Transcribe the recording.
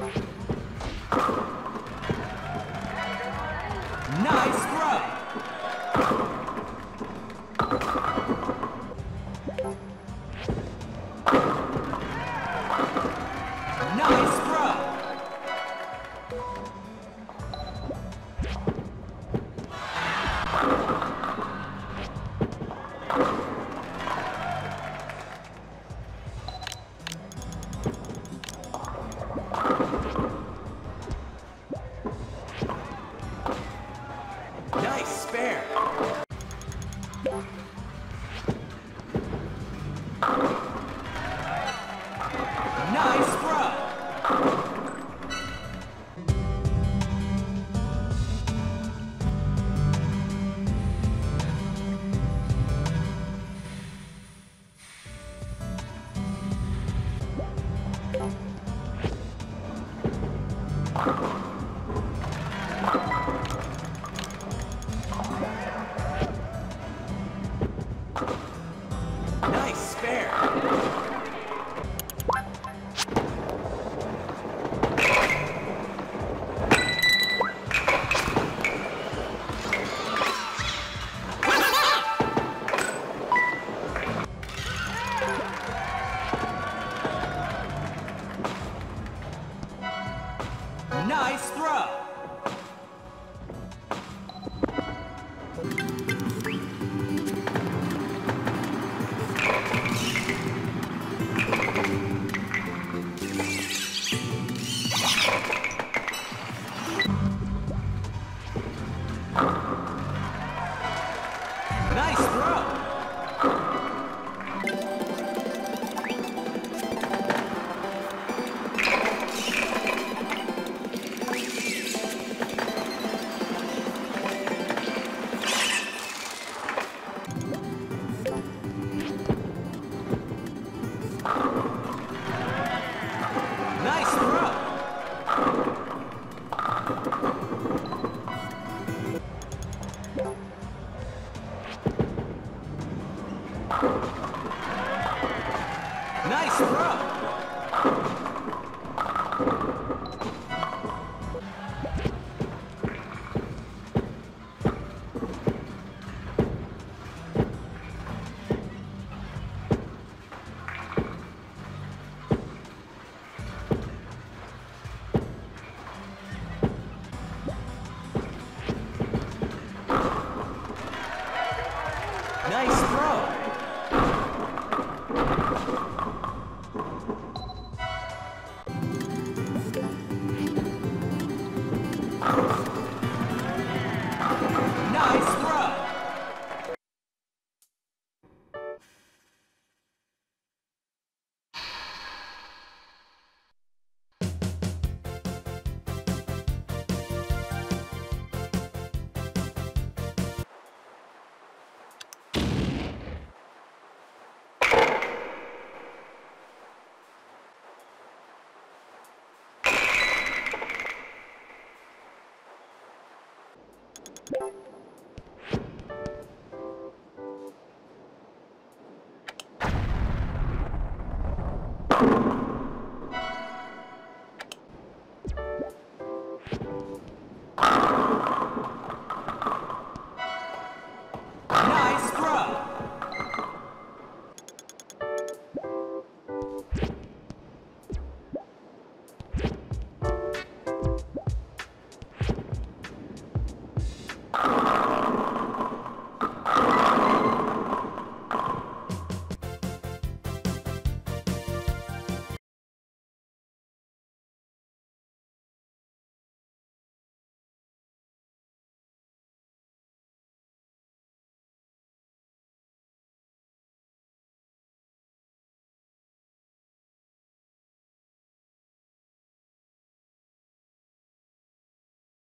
Nice throw. Nice